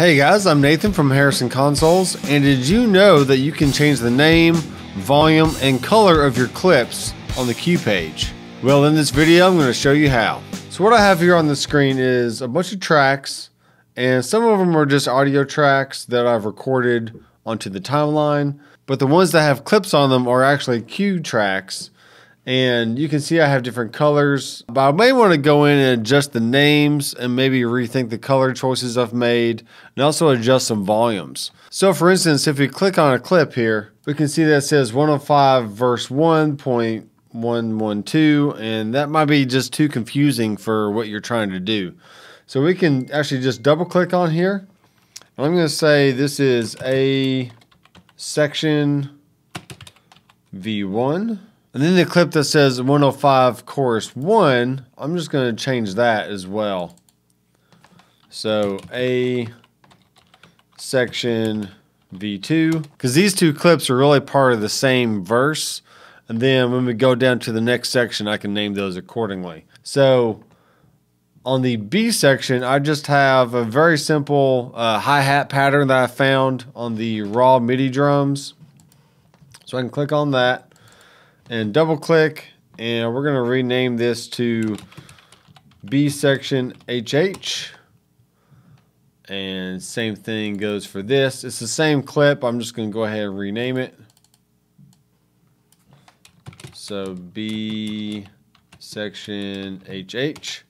Hey guys, I'm Nathan from Harrison Consoles, and did you know that you can change the name, volume, and color of your clips on the Cue page? Well, in this video, I'm going to show you how. So what I have here on the screen is a bunch of tracks, and some of them are just audio tracks that I've recorded onto the timeline, but the ones that have clips on them are actually cue tracks and you can see I have different colors. But I may want to go in and adjust the names and maybe rethink the color choices I've made and also adjust some volumes. So for instance, if we click on a clip here, we can see that says 105 verse 1.112 and that might be just too confusing for what you're trying to do. So we can actually just double click on here. I'm going to say this is a section V1 and then the clip that says 105 chorus 1, I'm just going to change that as well. So A section V2, because these two clips are really part of the same verse. And then when we go down to the next section, I can name those accordingly. So on the B section, I just have a very simple uh, hi-hat pattern that I found on the raw MIDI drums. So I can click on that and double click and we're going to rename this to B section HH and same thing goes for this. It's the same clip. I'm just going to go ahead and rename it. So B section HH.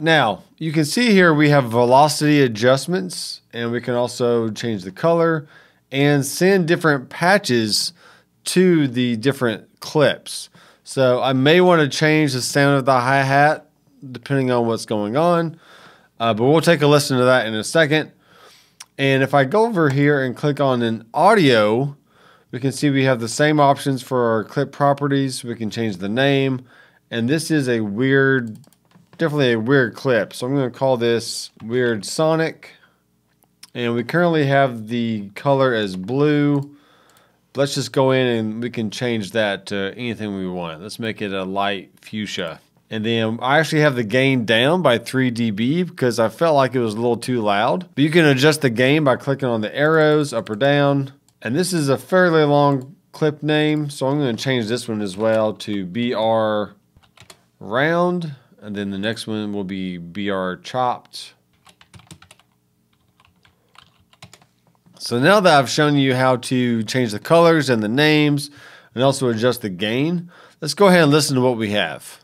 Now, you can see here we have velocity adjustments and we can also change the color and send different patches to the different clips. So I may want to change the sound of the hi-hat depending on what's going on. Uh, but we'll take a listen to that in a second. And if I go over here and click on an audio, we can see we have the same options for our clip properties. We can change the name. And this is a weird, definitely a weird clip. So I'm going to call this Weird Sonic. And we currently have the color as blue let's just go in and we can change that to anything we want. Let's make it a light fuchsia. And then I actually have the gain down by 3 dB because I felt like it was a little too loud. But you can adjust the gain by clicking on the arrows up or down. And this is a fairly long clip name, so I'm going to change this one as well to BR round. And then the next one will be BR chopped. So now that I've shown you how to change the colors and the names and also adjust the gain, let's go ahead and listen to what we have.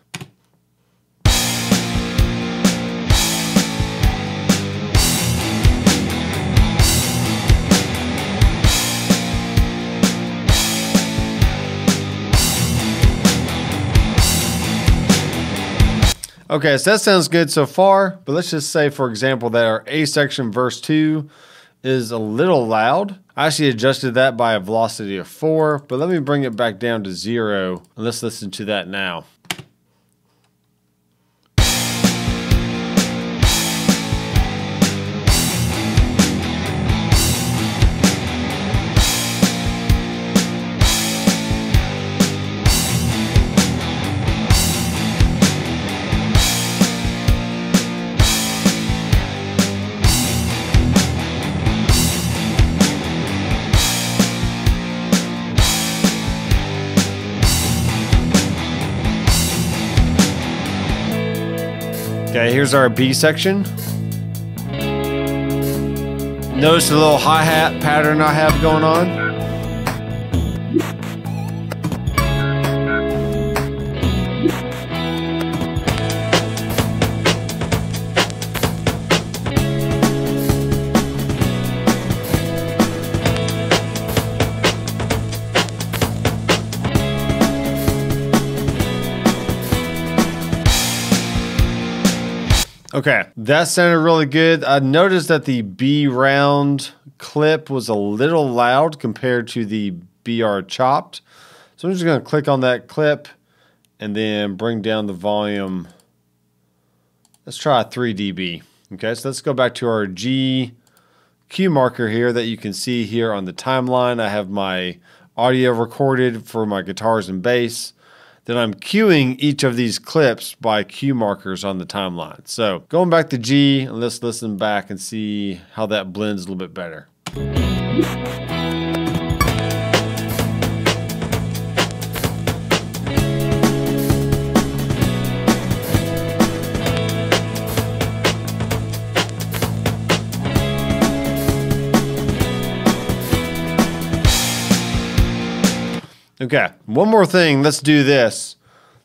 Okay, so that sounds good so far, but let's just say, for example, that our A section verse 2 is a little loud. I actually adjusted that by a velocity of 4, but let me bring it back down to 0, and let's listen to that now. Okay, here's our B section. Notice the little hi-hat pattern I have going on. Okay, that sounded really good. I noticed that the B round clip was a little loud compared to the BR chopped. So I'm just going to click on that clip and then bring down the volume. Let's try 3 dB. Okay, so let's go back to our G cue marker here that you can see here on the timeline. I have my audio recorded for my guitars and bass. Then I'm cueing each of these clips by cue markers on the timeline. So going back to G, and let's listen back and see how that blends a little bit better. Okay, one more thing. Let's do this.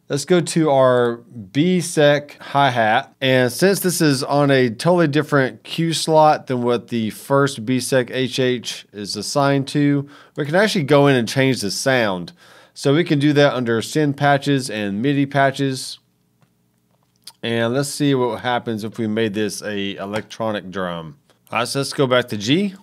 Let's go to our B-Sec hi-hat. And since this is on a totally different cue slot than what the first B-Sec HH is assigned to, we can actually go in and change the sound. So we can do that under send patches and MIDI patches. And let's see what happens if we made this a electronic drum. All right, so let's go back to G.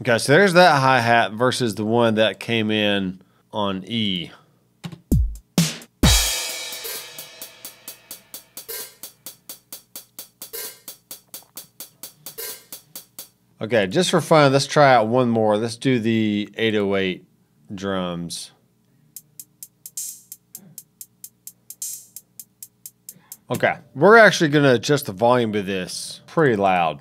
Okay, so there's that hi hat versus the one that came in on E. Okay, just for fun, let's try out one more. Let's do the 808 drums. Okay, we're actually going to adjust the volume of this pretty loud.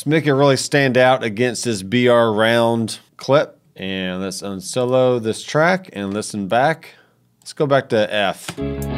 Let's make it really stand out against this BR round clip. And let's unsolo this track and listen back. Let's go back to F.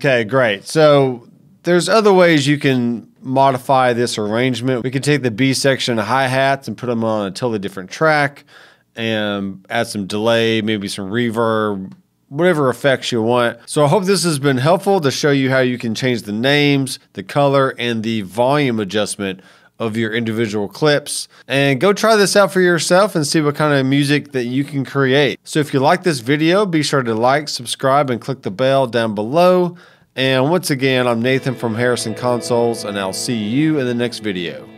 Okay, great. So there's other ways you can modify this arrangement. We can take the B section hi-hats and put them on a totally different track and add some delay, maybe some reverb, whatever effects you want. So I hope this has been helpful to show you how you can change the names, the color, and the volume adjustment of your individual clips. And go try this out for yourself and see what kind of music that you can create. So if you like this video, be sure to like, subscribe, and click the bell down below. And once again, I'm Nathan from Harrison Consoles, and I'll see you in the next video.